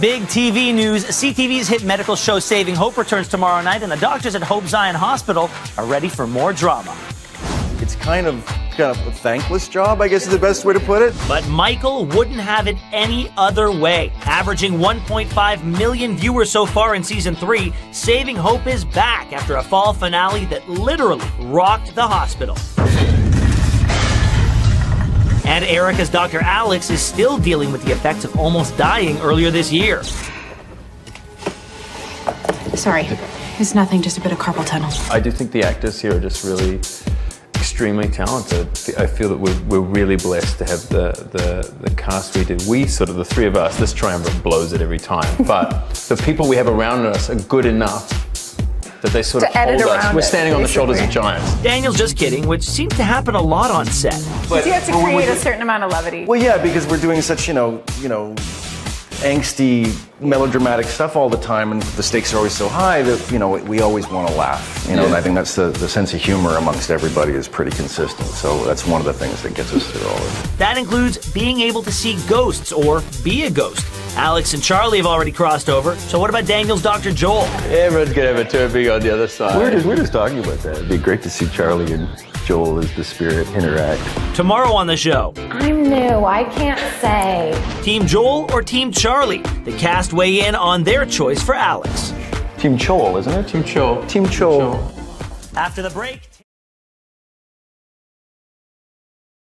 big TV news. CTV's hit medical show Saving Hope returns tomorrow night, and the doctors at Hope Zion Hospital are ready for more drama. It's kind of kind of a thankless job, I guess is the best way to put it. But Michael wouldn't have it any other way. Averaging 1.5 million viewers so far in season three, Saving Hope is back after a fall finale that literally rocked the hospital. And Erica's Dr. Alex is still dealing with the effects of almost dying earlier this year. Sorry, it's nothing, just a bit of carpal tunnel. I do think the actors here are just really extremely talented. I feel that we're, we're really blessed to have the, the, the cast we do. We sort of, the three of us, this triumvirate blows it every time. But the people we have around us are good enough that they sort To of hold edit us. around We're it, standing on the shoulders of giants. Daniel's just kidding, which seems to happen a lot on set. But you have to but when create a certain amount of levity. Well, yeah, because we're doing such, you know, you know, angsty, melodramatic stuff all the time, and the stakes are always so high that you know we always want to laugh. You know, and I think that's the, the sense of humor amongst everybody is pretty consistent. So that's one of the things that gets us through all of it. That includes being able to see ghosts or be a ghost. Alex and Charlie have already crossed over, so what about Daniel's Dr. Joel? Everyone's gonna have a turn big on the other side. We're just, we're just talking about that. It'd be great to see Charlie and Joel as the spirit interact. Tomorrow on the show, I'm new. I can't say. Team Joel or Team Charlie? The cast weigh in on their choice for Alex. Team Joel, isn't it? Team Cho. Team Joel. After the break,